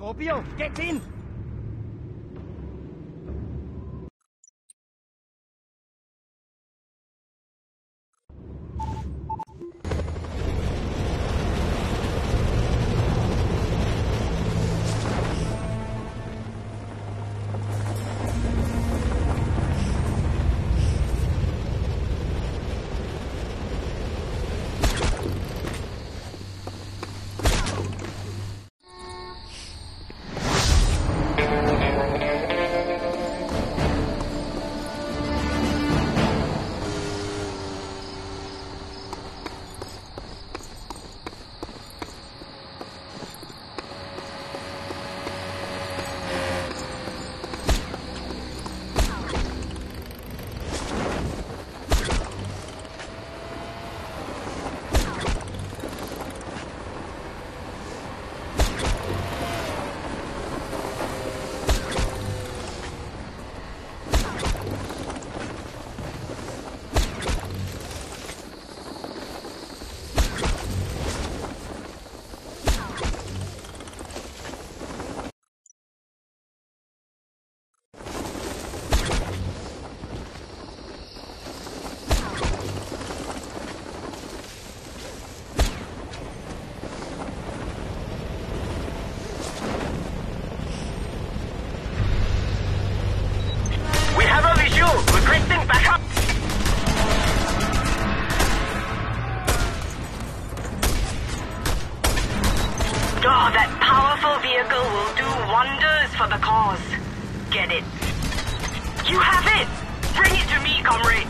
Scorpio, get in! Requesting backup. God, that powerful vehicle will do wonders for the cause. Get it. You have it! Bring it to me, comrade.